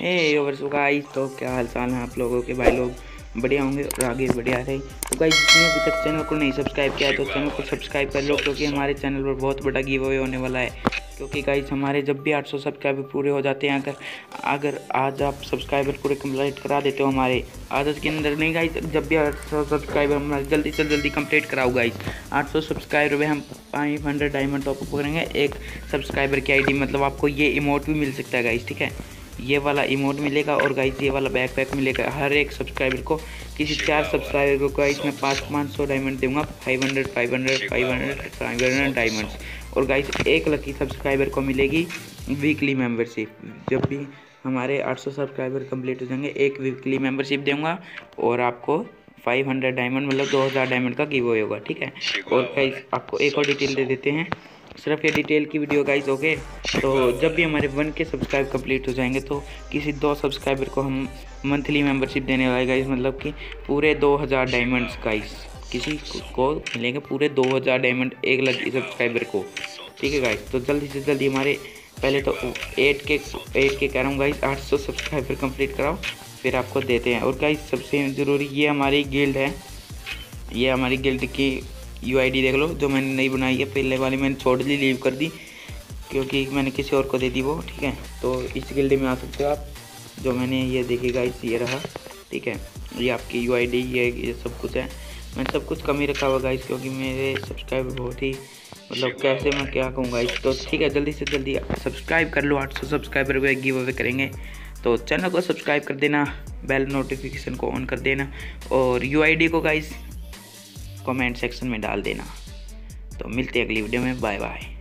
Hey guys तो क्या हाल चाल है आप लोगों के? भाई लोग बढ़िया होंगे और आगे बढ़िया रहे। तो गाइस जिसने अभी तक चैनल को नहीं सब्सक्राइब किया तो चैनल को सब्सक्राइब कर लो, क्योंकि हमारे चैनल पर बहुत बड़ा गिव अवे होने वाला है। क्योंकि गाइस हमारे जब भी 800 सब्सक्राइबर पूरे हो जाते हैं, अगर अगर आज आप सब्सक्राइबर पूरे कंप्लीट करा देते हो हमारे आदत के अंदर नहीं गाइस जब भी 800 सब्सक्राइबर हमारे जल्दी से जल्दी कंप्लीट कराओ गाइस 800 सब्सक्राइबर में हम five hundred diamond top up करेंगे, एक सब्सक्राइबर की आईडी मतलब आपको ये इमोट भी मिल सकता है गाइस ठीक है? ये वाला इमोट मिलेगा और गाइस ये वाला बैक पैक मिलेगा। हर एक सब्सक्राइबर को, किसी चार सब्सक्राइबर को गाइस मैं पाँच पाँच सौ डायमंड दूँगा। Five hundred five hundred five hundred five hundred diamonds और गाइस एक लकी सब्सक्राइबर को मिलेगी वीकली मेंबरशिप जब भी हमारे 800 सब्सक्राइबर कंप्लीट हो जाएँगे, एक वीकली मेंबरशिप दूँगा और आपको 500 डायमंड मतलब 2000 डायमंड का गिव होगा, ठीक है? और गाइस आपको एक और डिटेल दे देते हैं। सिर्फ़ ये डिटेल की वीडियो गाइस ओके तो जब भी हमारे वन के सब्सक्राइब कंप्लीट हो जाएँगे तो किसी दो सब्सक्राइबर को हम मंथली मेंबरशिप देने वाले गाइज़ मतलब कि पूरे 2000 डायमंड्स गाइज़ किसी को मिलेंगे पूरे 2000 डायमंड एक लगी सब्सक्राइबर को। ठीक है गाइज़ तो जल्दी से जल्दी हमारे पहले तो एट के एट के कह रहा हूँ गाइस आठ सौ सब्सक्राइबर कंप्लीट कराओ, फिर आपको देते हैं। और गाइज़ सबसे ज़रूरी ये हमारी गिल्ड है। ये हमारी गिल्ड की यूआईडी देख लो जो मैंने नई बनाई है पहले वाली मैंने छोड़ दी लीव कर दी क्योंकि मैंने किसी और को दे दी वो ठीक है? तो इस गिल्ड में आ सकते हो आप जो मैंने ये देखिएगा इस ये रहा ठीक है? ये आपकी यू आई ये ये सब कुछ है। मैंने सब कुछ कम ही रखा हुआ गाइस क्योंकि मेरे सब्सक्राइबर बहुत ही मतलब कैसे मैं क्या कहूँगा इस तो ठीक है जल्दी से जल्दी सब्सक्राइब कर लो 800 सब्सक्राइबर को गिव अवे करेंगे। तो चैनल को सब्सक्राइब कर देना बेल नोटिफिकेशन को ऑन कर देना और यूआईडी को गाइस कमेंट सेक्शन में डाल देना। तो मिलते अगली वीडियो में। Bye bye